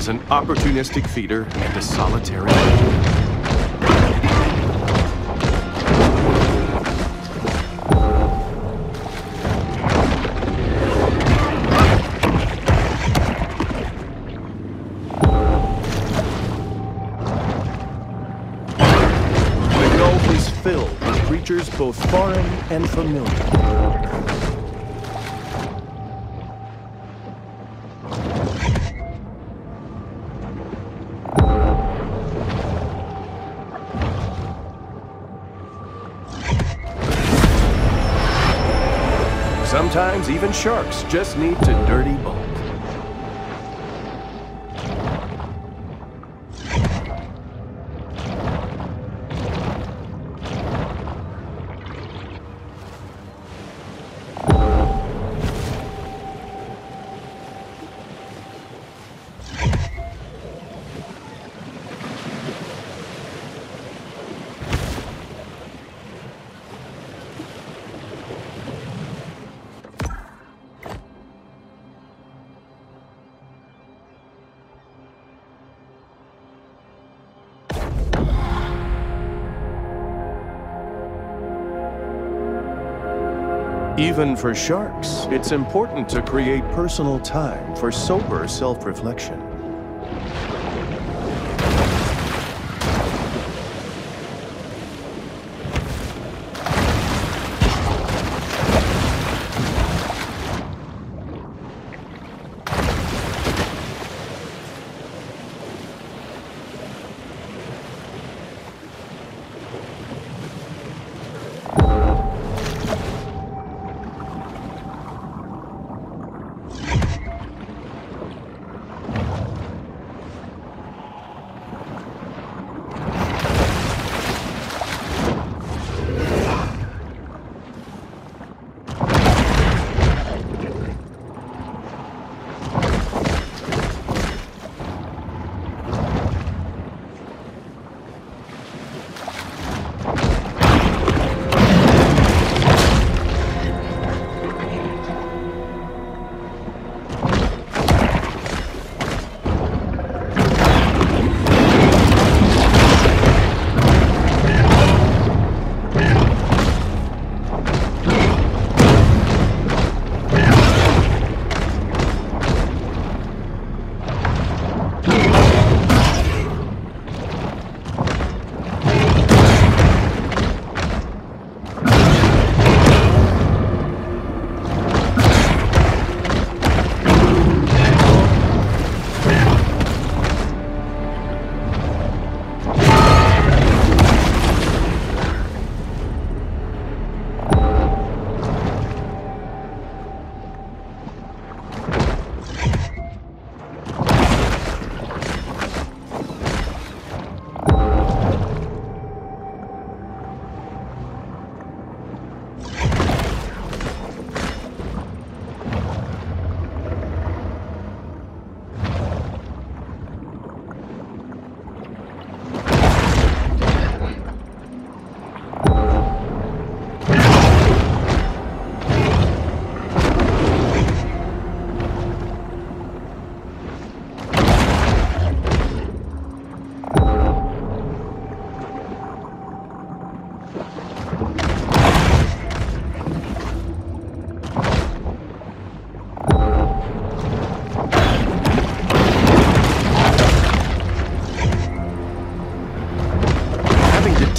Is an opportunistic feeder and a solitary hunter. The Gulf is filled with creatures both foreign and familiar. Sometimes even sharks just need to dirty bulk. Even for sharks, it's important to create personal time for sober self-reflection.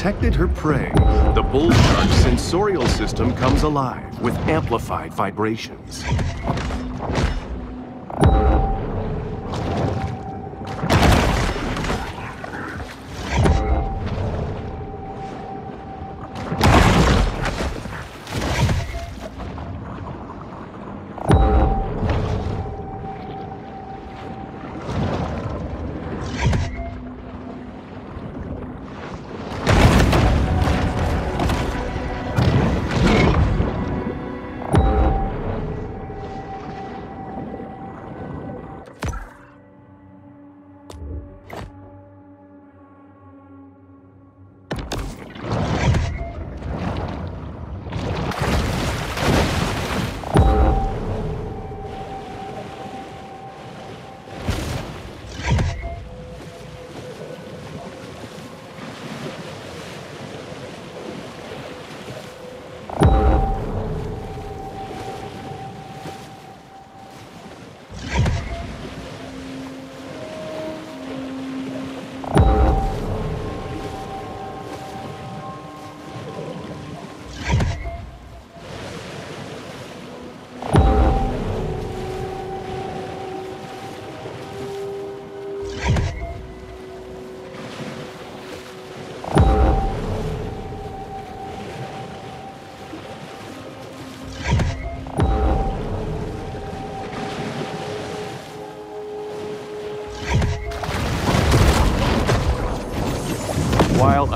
Detected her prey, the bull shark's sensorial system comes alive with amplified vibrations.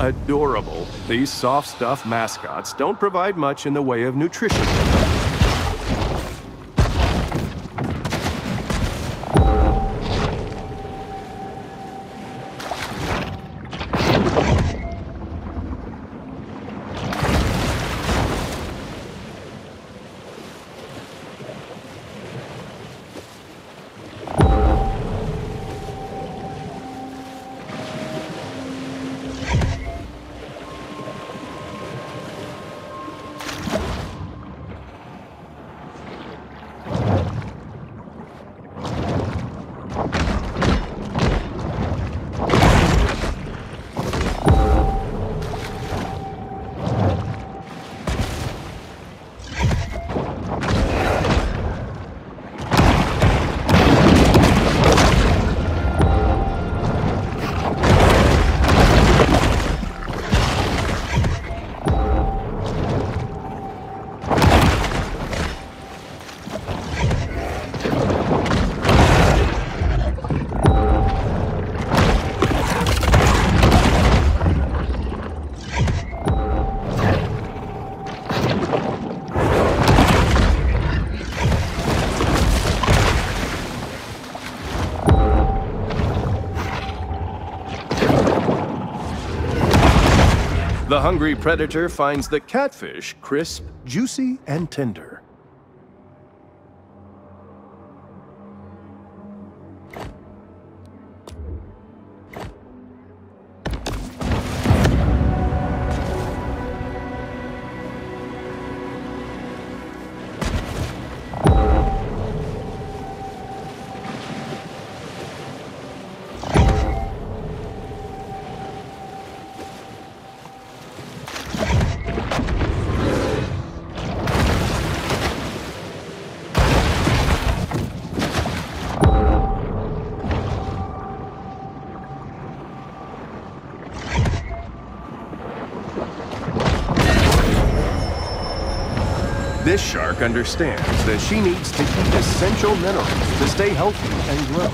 Adorable. These soft stuff mascots don't provide much in the way of nutrition. The hungry predator finds the catfish crisp, juicy, and tender. Shark understands that she needs to eat essential minerals to stay healthy and grow.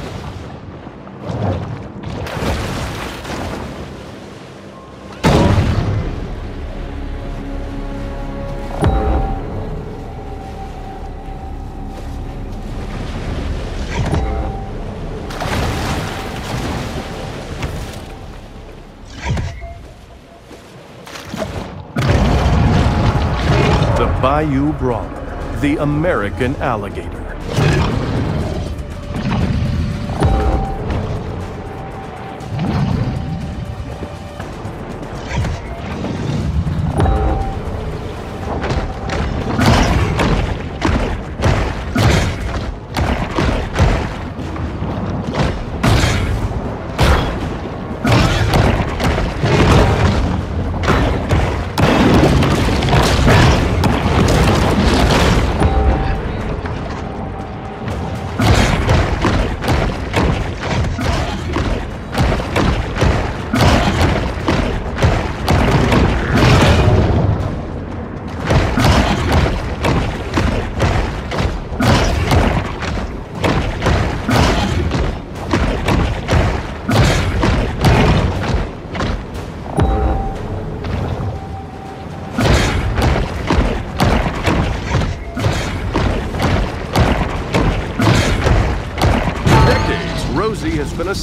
The Bayou Brawler, the American alligator.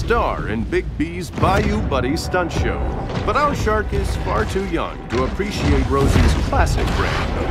Star in Big B's Bayou Buddy stunt show. But our shark is far too young to appreciate Rosie's classic brand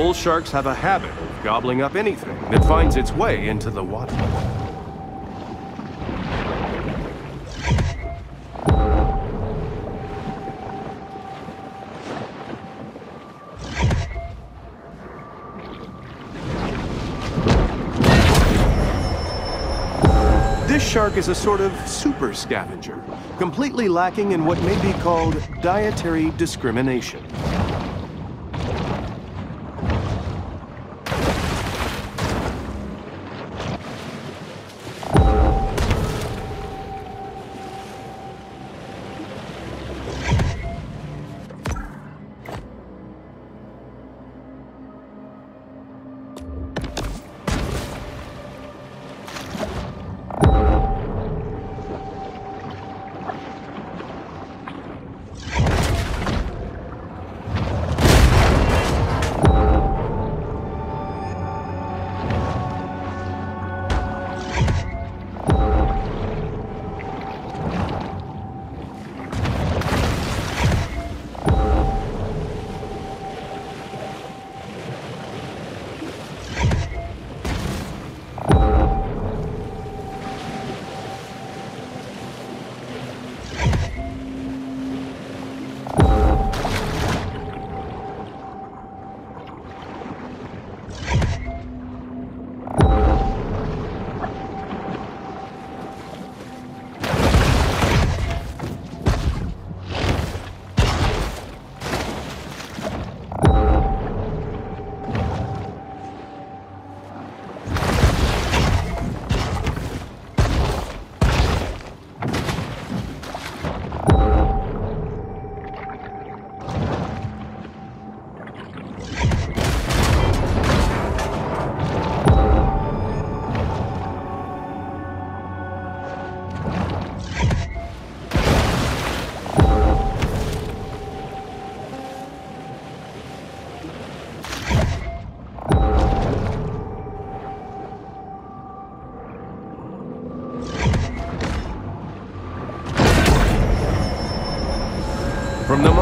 bull sharks have a habit of gobbling up anything that finds its way into the water. This shark is a sort of super scavenger, completely lacking in what may be called dietary discrimination.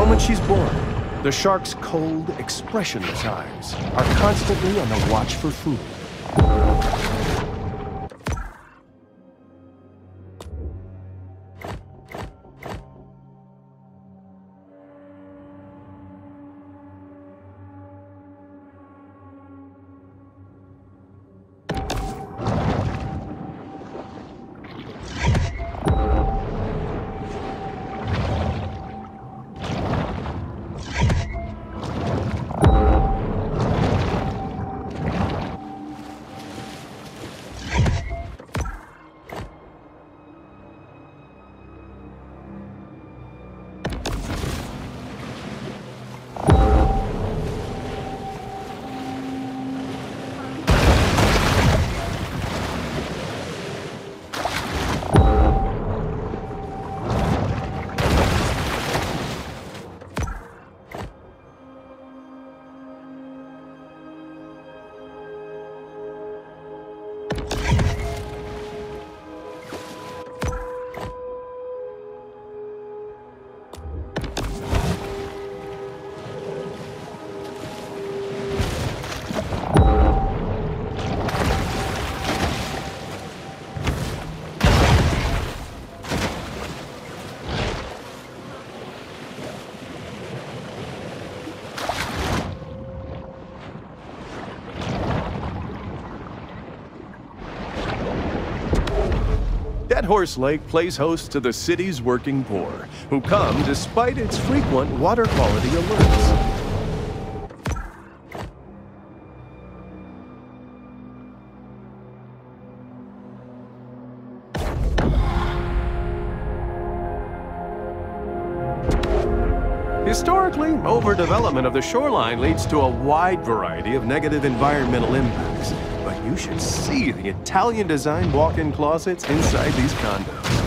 Moment she's born, the shark's cold, expressionless eyes are constantly on the watch for food. Horse Lake plays host to the city's working poor, who come despite its frequent water quality alerts. Historically, overdevelopment of the shoreline leads to a wide variety of negative environmental impacts. You should see the Italian-designed walk-in closets inside these condos.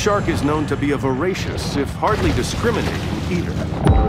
Shark is known to be a voracious, if hardly discriminating, eater.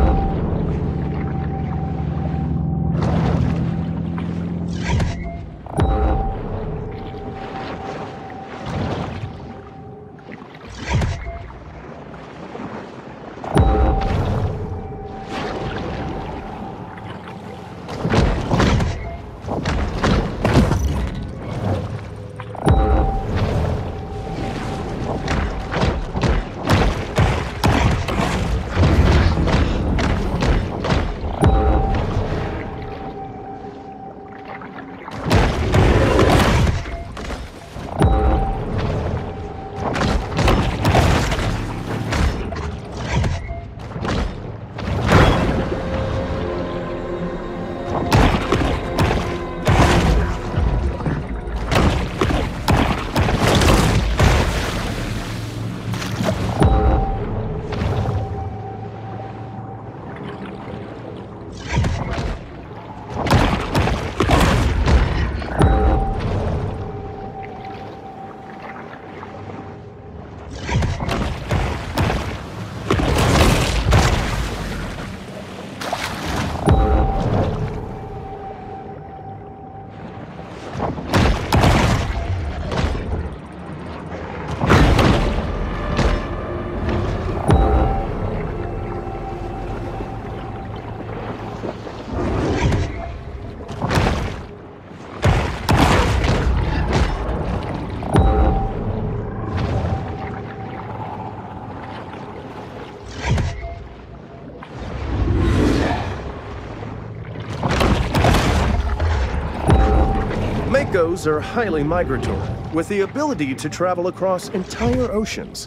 Are highly migratory, with the ability to travel across entire oceans.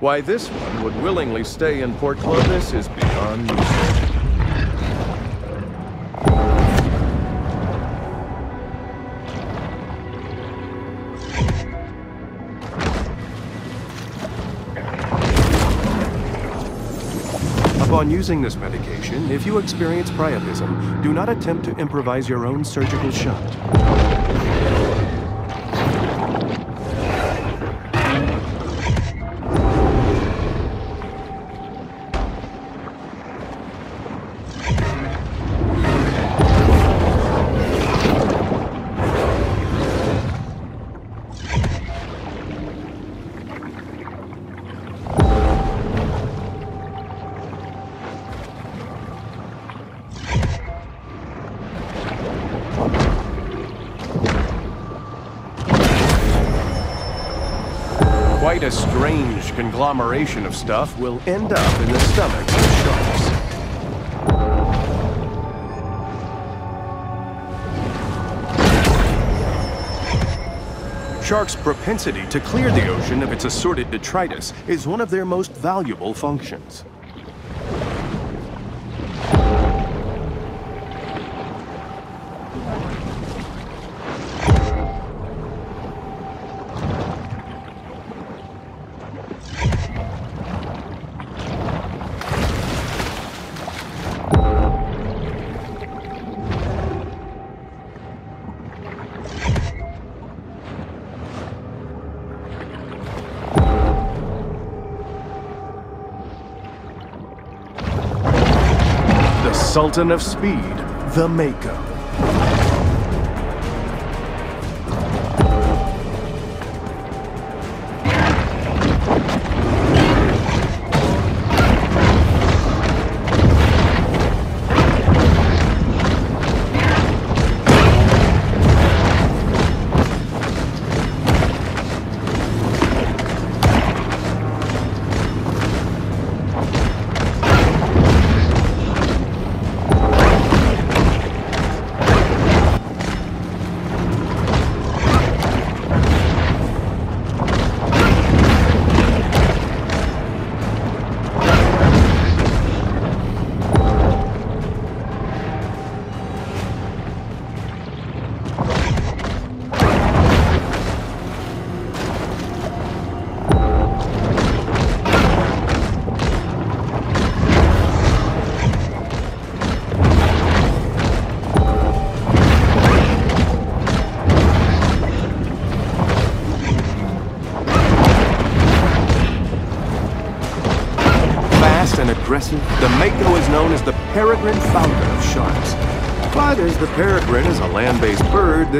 Why this one would willingly stay in Port Clovis is beyond me. Upon using this medication, if you experience priapism, do not attempt to improvise your own surgical shunt. Quite a strange conglomeration of stuff will end up in the stomachs of sharks. Sharks' propensity to clear the ocean of its assorted detritus is one of their most valuable functions. Sultan of Speed, the Mako.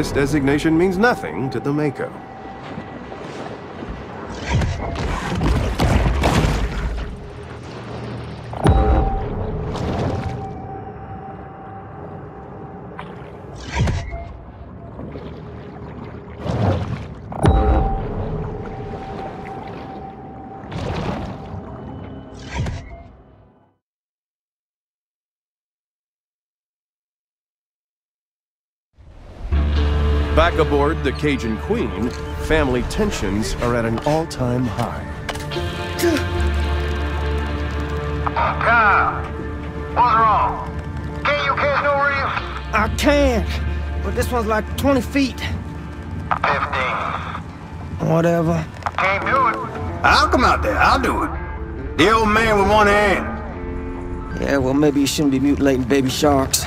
This designation means nothing to the Mako. Back aboard the Cajun Queen, family tensions are at an all-time high. Kyle, what's wrong? Can you catch no reefs? I can, but this one's like 20 feet. 15. Whatever. Can't do it. I'll come out there. I'll do it. The old man with one hand. Yeah, well, maybe you shouldn't be mutilating baby sharks.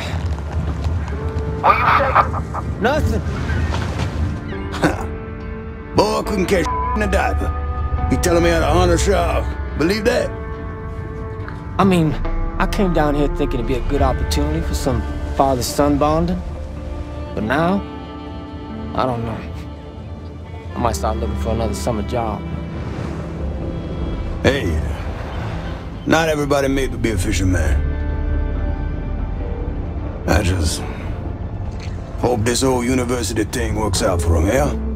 What you say? Nothing. Couldn't catch in a diaper. You telling me how to honor shark. Believe that? I mean, I came down here thinking it'd be a good opportunity for some father-son bonding. But now, I don't know. I might start looking for another summer job. Hey, not everybody made to be a fisherman. I just hope this whole university thing works out for him, yeah?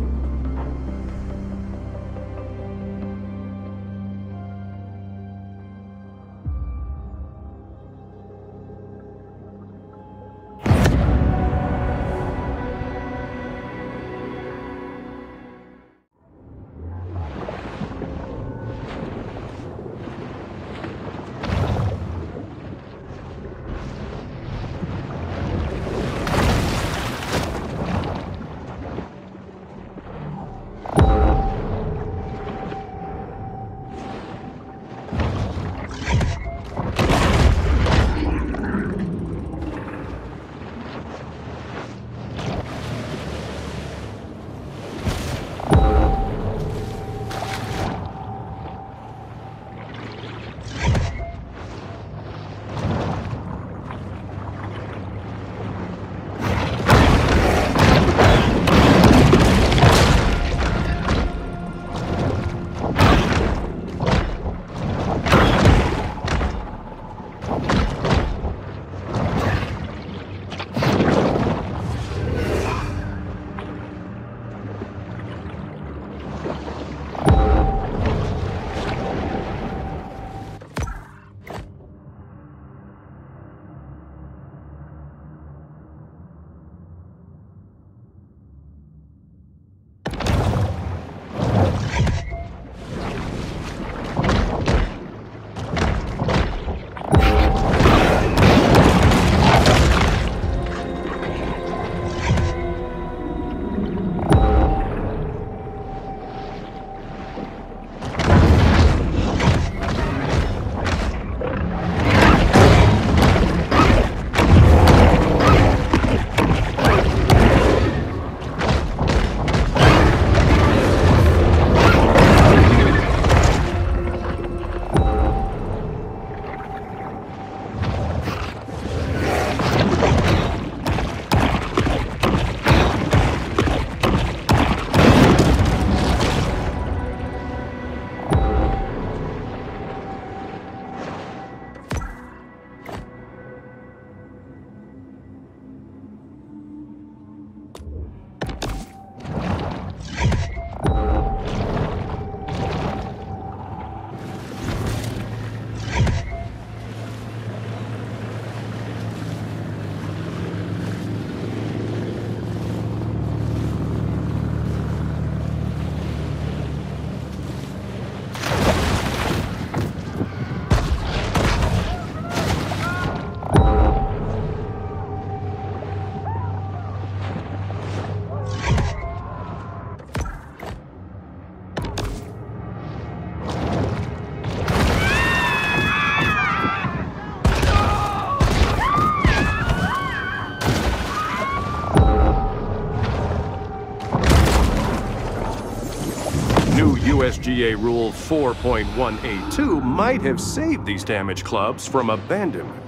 USGA Rule 4.1A2 might have saved these damaged clubs from abandonment.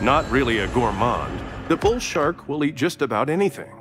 Not really a gourmand, the bull shark will eat just about anything.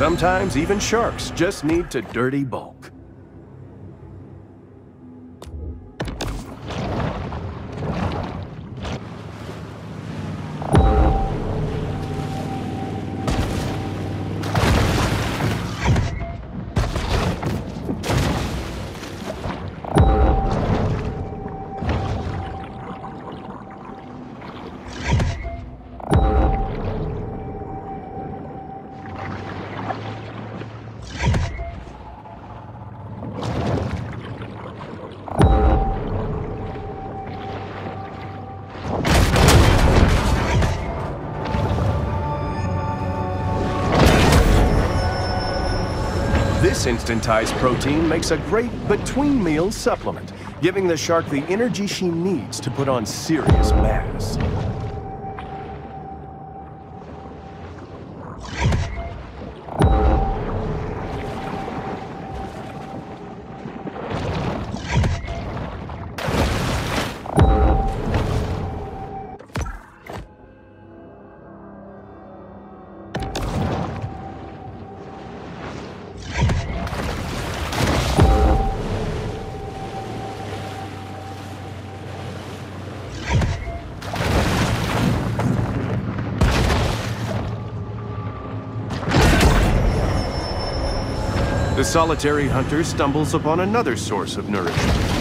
Sometimes even sharks just need to dirty bulk. Instantized protein makes a great between meal supplement, giving the shark the energy she needs to put on serious mass. The solitary hunter stumbles upon another source of nourishment.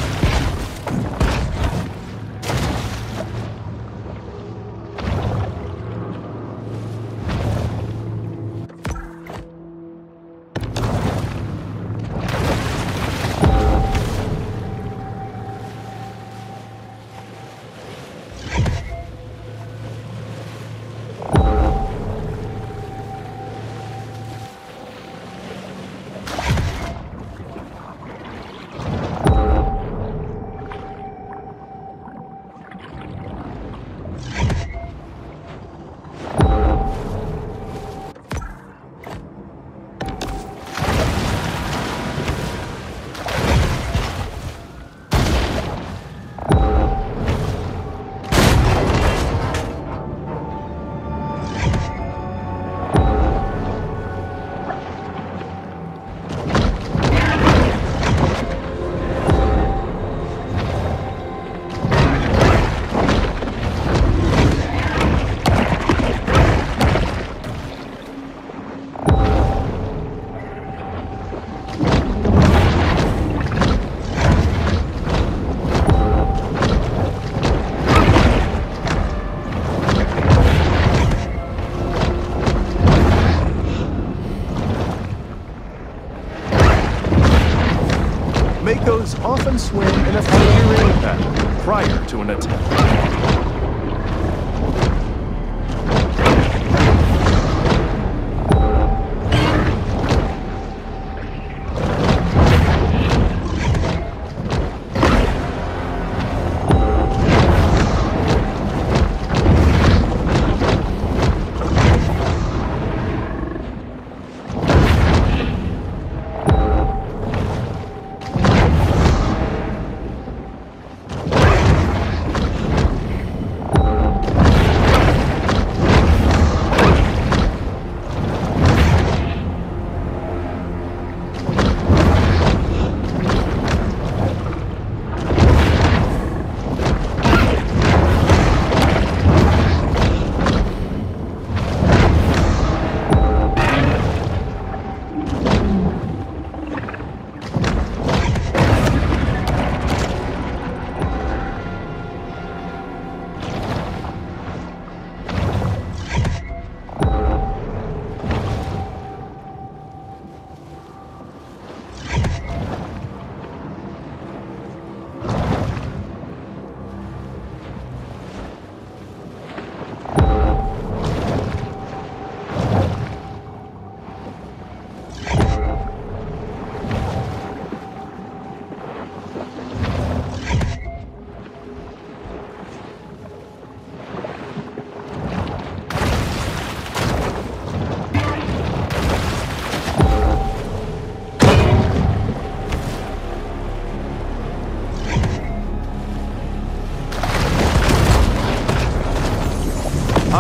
Swim in a figure-eight pattern prior to an attack.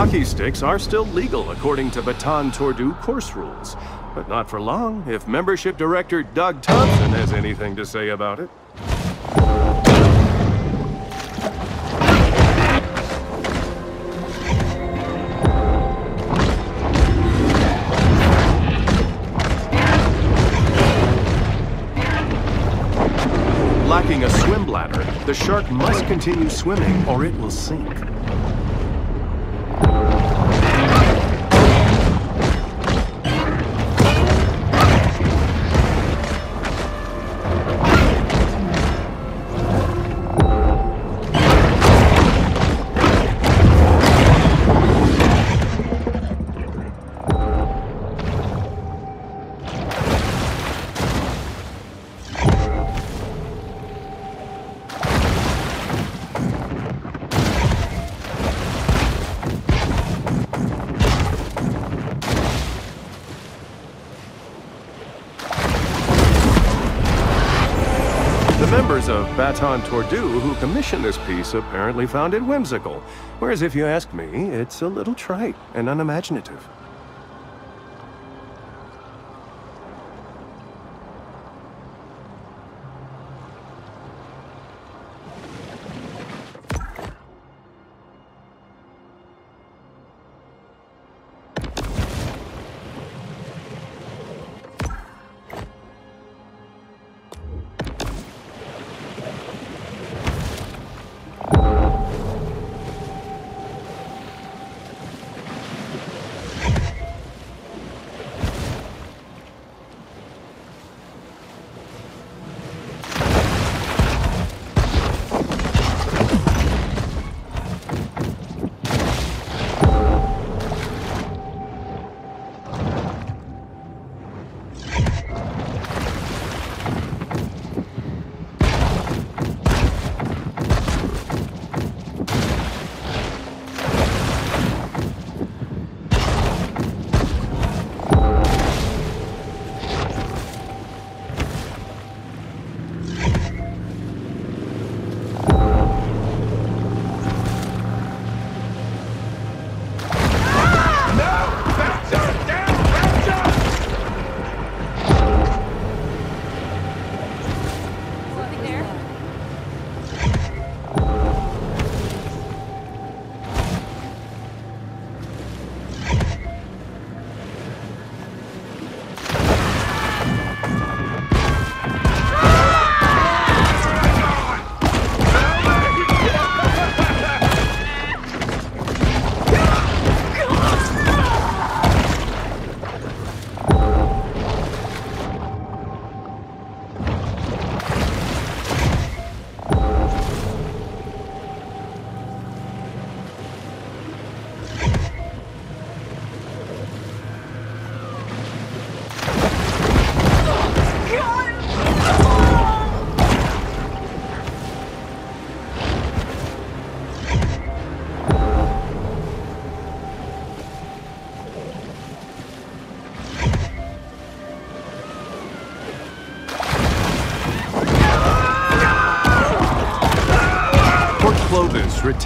Hockey sticks are still legal according to Baton Tordu course rules, but not for long if membership director Doug Thompson has anything to say about it. Lacking a swim bladder, the shark must continue swimming or it will sink. Baton Tordu who commissioned this piece apparently found it whimsical, whereas if you ask me, it's a little trite and unimaginative.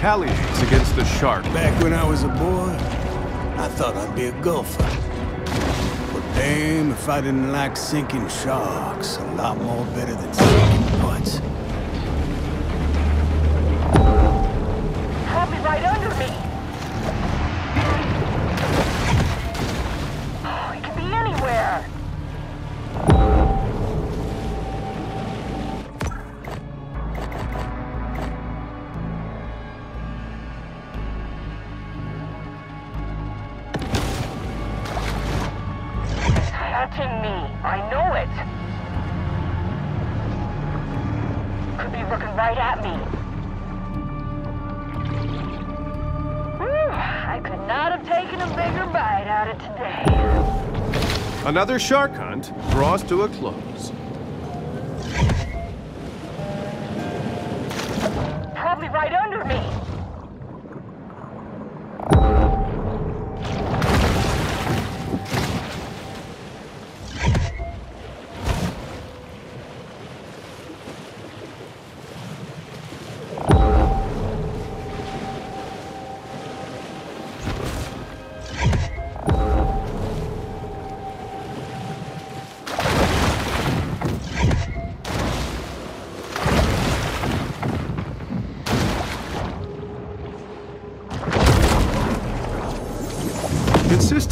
Retaliates against the shark. Back when I was a boy, I thought I'd be a golfer. But damn if I didn't like sinking sharks a lot more better than sinking Another shark hunt draws to a close.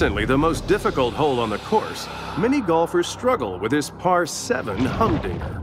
Consistently the most difficult hole on the course, many golfers struggle with this par 7 humdinger.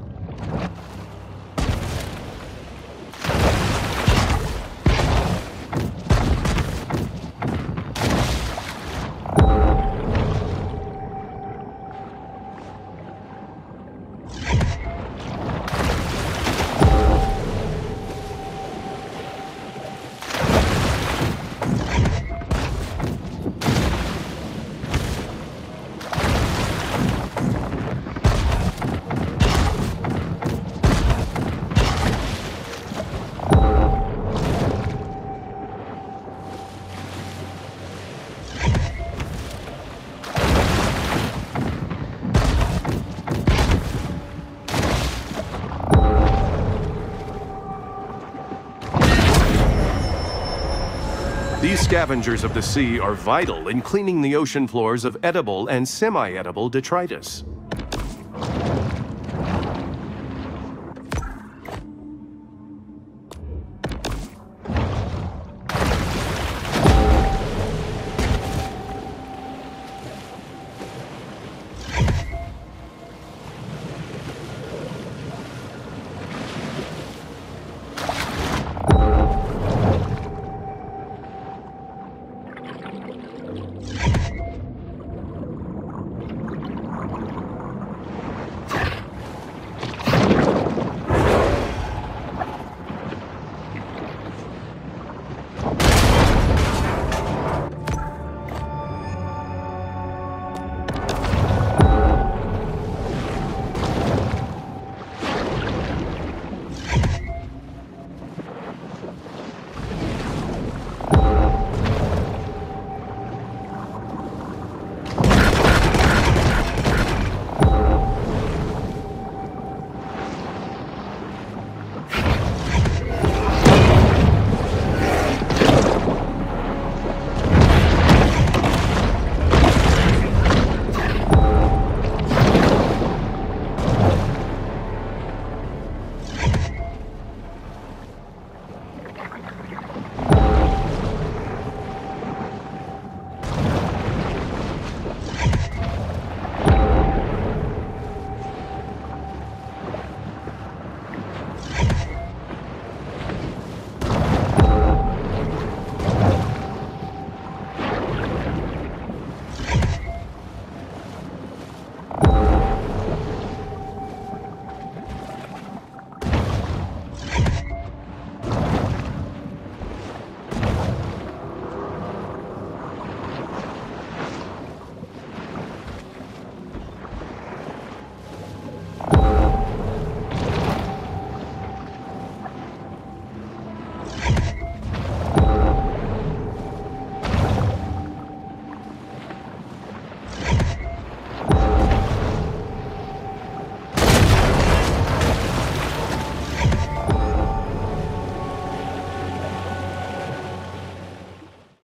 Scavengers of the sea are vital in cleaning the ocean floors of edible and semi-edible detritus.